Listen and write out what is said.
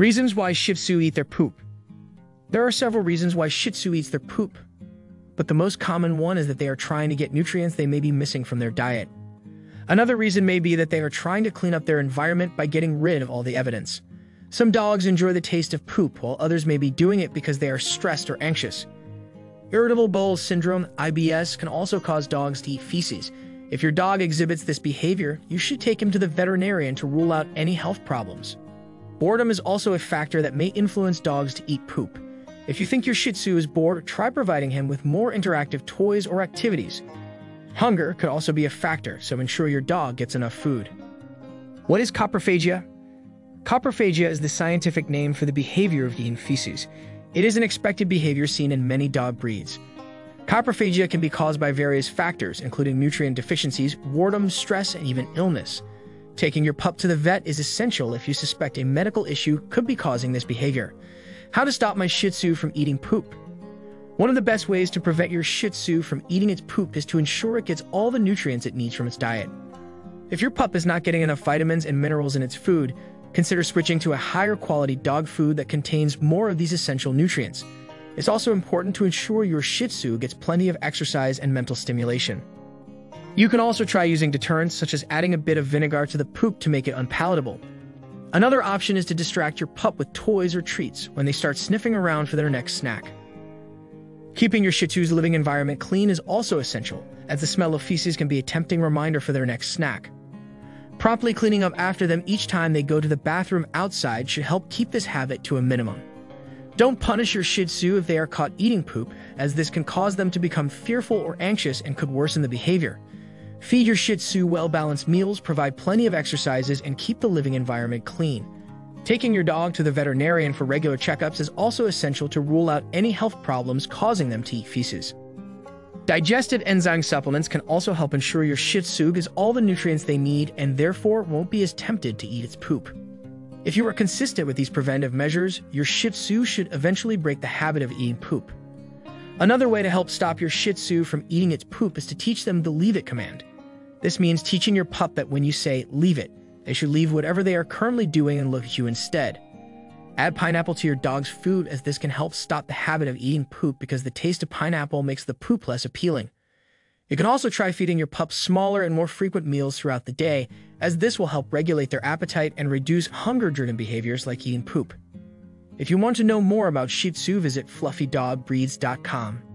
Reasons why Shih Tzu eat their poop. There are several reasons why Shih Tzu eats their poop, but the most common one is that they are trying to get nutrients they may be missing from their diet. Another reason may be that they are trying to clean up their environment by getting rid of all the evidence. Some dogs enjoy the taste of poop, while others may be doing it because they are stressed or anxious. Irritable bowel syndrome, IBS, can also cause dogs to eat feces. If your dog exhibits this behavior, you should take him to the veterinarian to rule out any health problems. Boredom is also a factor that may influence dogs to eat poop. If you think your Shih Tzu is bored, try providing him with more interactive toys or activities. Hunger could also be a factor, so ensure your dog gets enough food. What is coprophagia? Coprophagia is the scientific name for the behavior of eating feces. It is an expected behavior seen in many dog breeds. Coprophagia can be caused by various factors, including nutrient deficiencies, boredom, stress, and even illness. Taking your pup to the vet is essential if you suspect a medical issue could be causing this behavior. How to stop my Shih Tzu from eating poop? One of the best ways to prevent your Shih Tzu from eating its poop is to ensure it gets all the nutrients it needs from its diet. If your pup is not getting enough vitamins and minerals in its food, consider switching to a higher quality dog food that contains more of these essential nutrients. It's also important to ensure your Shih Tzu gets plenty of exercise and mental stimulation. You can also try using deterrents such as adding a bit of vinegar to the poop to make it unpalatable. Another option is to distract your pup with toys or treats when they start sniffing around for their next snack. Keeping your Shih Tzu's living environment clean is also essential, as the smell of feces can be a tempting reminder for their next snack. Promptly cleaning up after them each time they go to the bathroom outside should help keep this habit to a minimum. Don't punish your Shih Tzu if they are caught eating poop, as this can cause them to become fearful or anxious and could worsen the behavior. Feed your Shih Tzu well-balanced meals, provide plenty of exercises, and keep the living environment clean. Taking your dog to the veterinarian for regular checkups is also essential to rule out any health problems causing them to eat feces. Digestive enzyme supplements can also help ensure your Shih Tzu gets all the nutrients they need and therefore won't be as tempted to eat its poop. If you are consistent with these preventive measures, your Shih Tzu should eventually break the habit of eating poop. Another way to help stop your Shih Tzu from eating its poop is to teach them the leave it command. This means teaching your pup that when you say leave it, they should leave whatever they are currently doing and look at you instead. Add pineapple to your dog's food as this can help stop the habit of eating poop because the taste of pineapple makes the poop less appealing. You can also try feeding your pup smaller and more frequent meals throughout the day, as this will help regulate their appetite and reduce hunger-driven behaviors like eating poop. If you want to know more about Shih Tzu, visit fluffydogbreeds.com.